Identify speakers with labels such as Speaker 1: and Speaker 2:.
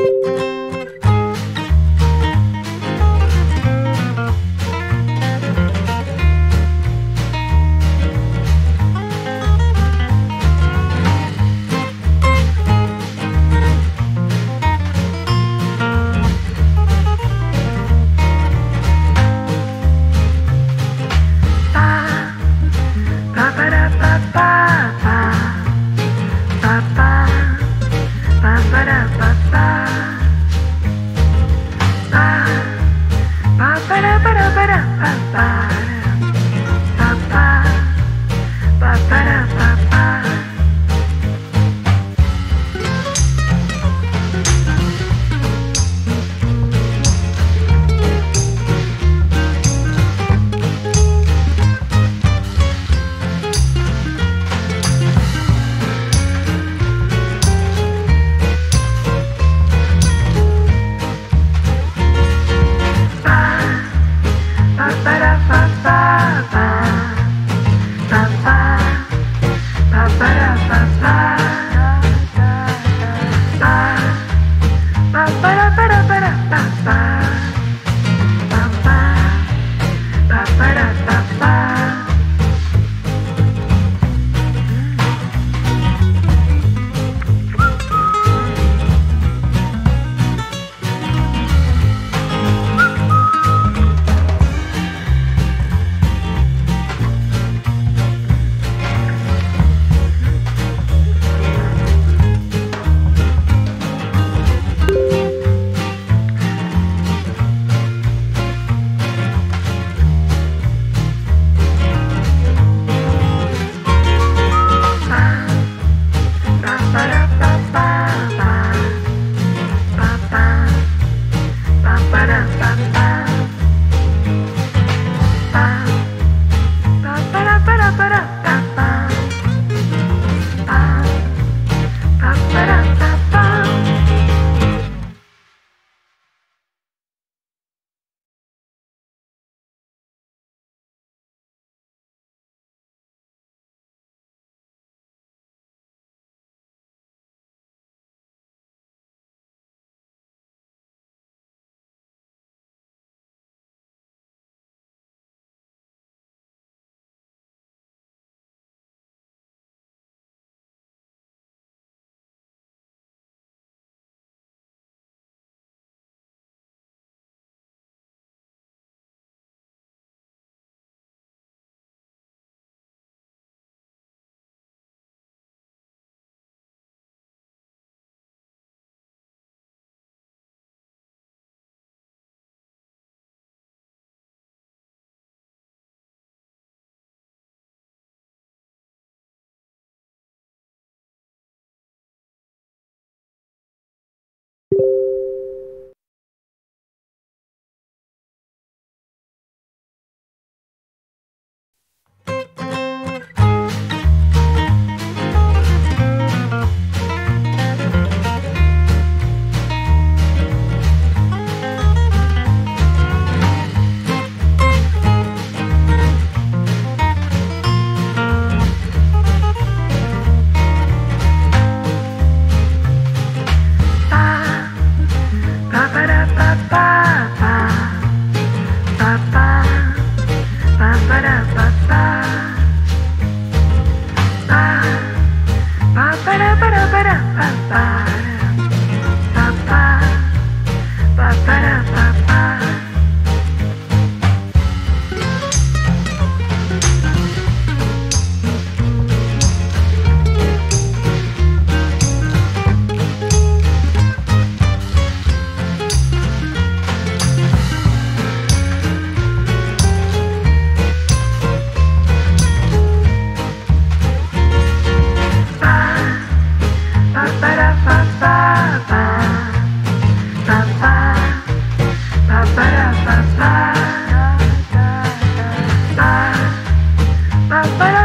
Speaker 1: Ba-ba-da-ba-ba. Ba-da. Bye-bye. para